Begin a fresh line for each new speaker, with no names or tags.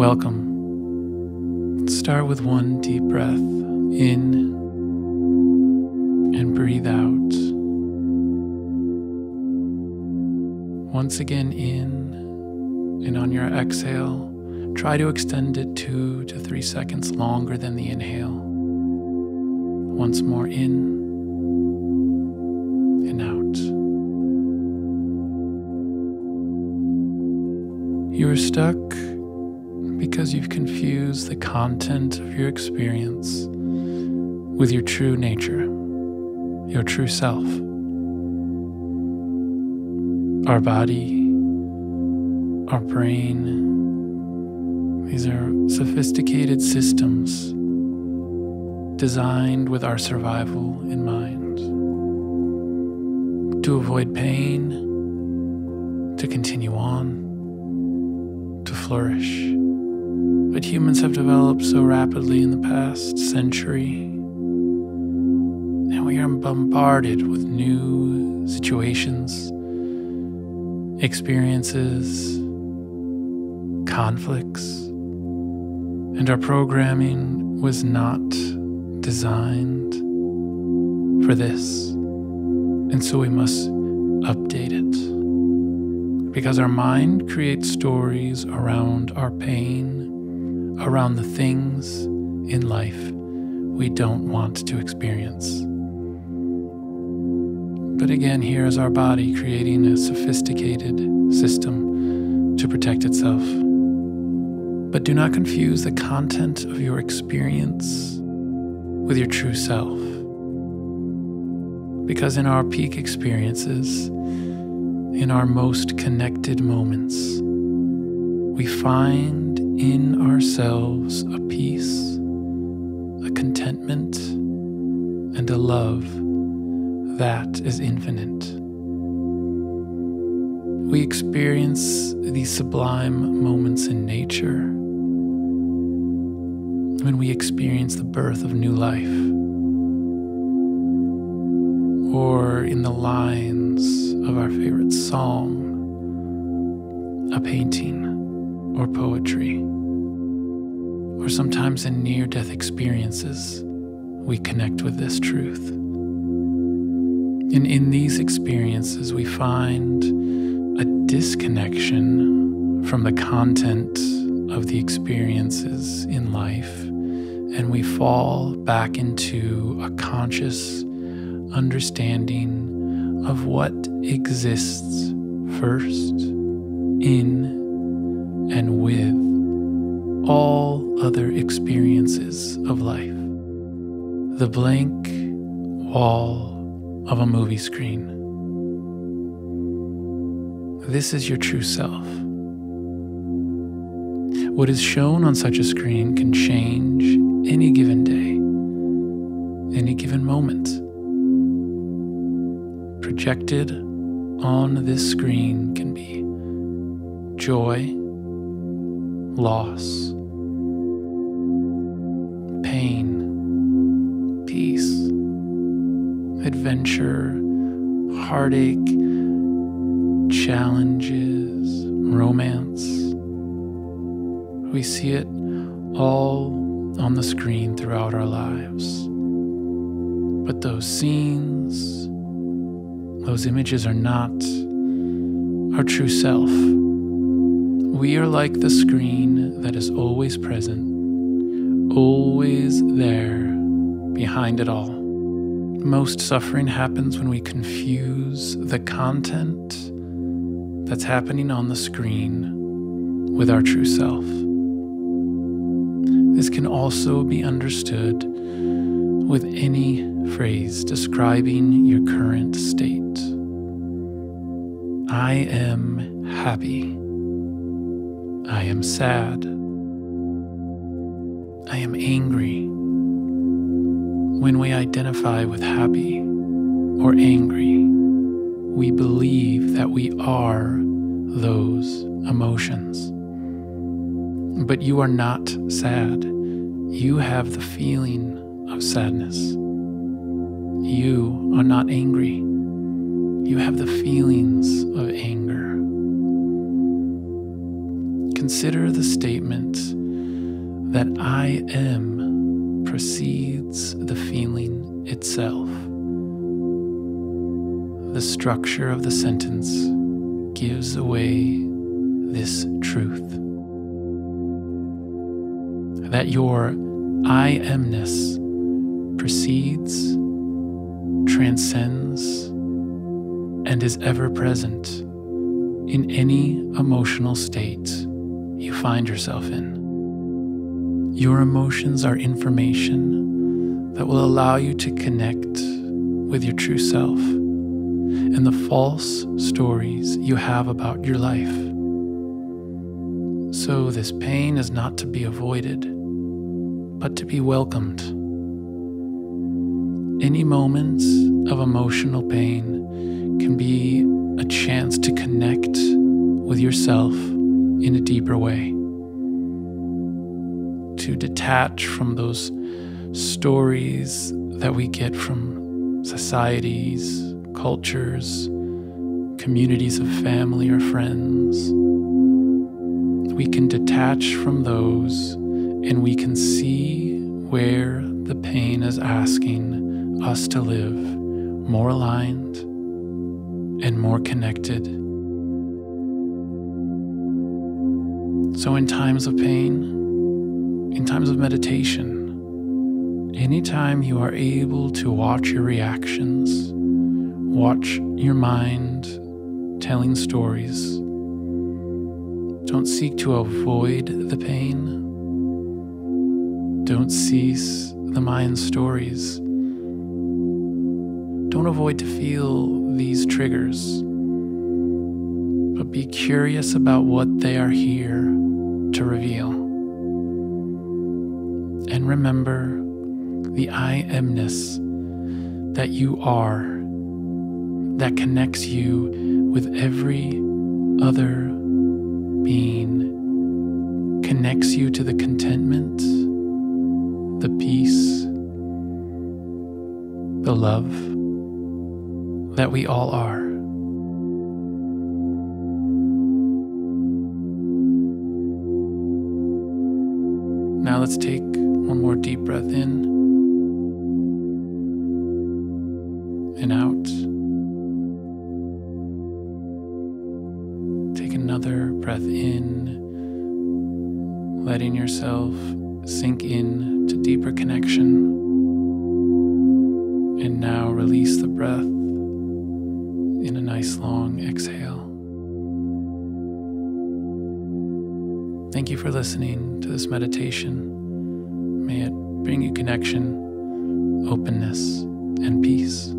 Welcome. Start with one deep breath in and breathe out. Once again, in and on your exhale, try to extend it two to three seconds longer than the inhale. Once more in and out. You are stuck because you've confused the content of your experience with your true nature, your true self. Our body, our brain, these are sophisticated systems designed with our survival in mind. To avoid pain, to continue on, to flourish. But humans have developed so rapidly in the past century, and we are bombarded with new situations, experiences, conflicts, and our programming was not designed for this. And so we must update it. Because our mind creates stories around our pain around the things in life we don't want to experience. But again, here is our body creating a sophisticated system to protect itself. But do not confuse the content of your experience with your true self. Because in our peak experiences, in our most connected moments, we find in ourselves a peace, a contentment, and a love that is infinite. We experience these sublime moments in nature when we experience the birth of new life, or in the lines of our favorite song, a painting or poetry, or sometimes in near death experiences, we connect with this truth. And in these experiences, we find a disconnection from the content of the experiences in life, and we fall back into a conscious understanding of what exists first in and with all other experiences of life. The blank wall of a movie screen. This is your true self. What is shown on such a screen can change any given day, any given moment. Projected on this screen can be joy loss, pain, peace, adventure, heartache, challenges, romance. We see it all on the screen throughout our lives. But those scenes, those images are not our true self. We are like the screen that is always present, always there behind it all. Most suffering happens when we confuse the content that's happening on the screen with our true self. This can also be understood with any phrase describing your current state. I am happy. I am sad. I am angry. When we identify with happy or angry, we believe that we are those emotions. But you are not sad. You have the feeling of sadness. You are not angry. You have the feelings of anger consider the statement that I am precedes the feeling itself. The structure of the sentence gives away this truth that your I amness precedes, transcends, and is ever present in any emotional state find yourself in. Your emotions are information that will allow you to connect with your true self and the false stories you have about your life. So, this pain is not to be avoided, but to be welcomed. Any moments of emotional pain can be a chance to connect with yourself in a deeper way, to detach from those stories that we get from societies, cultures, communities of family or friends. We can detach from those and we can see where the pain is asking us to live more aligned and more connected. So, in times of pain, in times of meditation, anytime you are able to watch your reactions, watch your mind telling stories, don't seek to avoid the pain. Don't cease the mind's stories. Don't avoid to feel these triggers, but be curious about what they are here to reveal. And remember the I amness that you are that connects you with every other being, connects you to the contentment, the peace, the love that we all are. Now let's take one more deep breath in and out. Take another breath in, letting yourself sink in to deeper connection. And now release the breath in a nice long exhale. Thank you for listening to this meditation. May it bring you connection, openness, and peace.